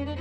Müzik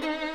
thank you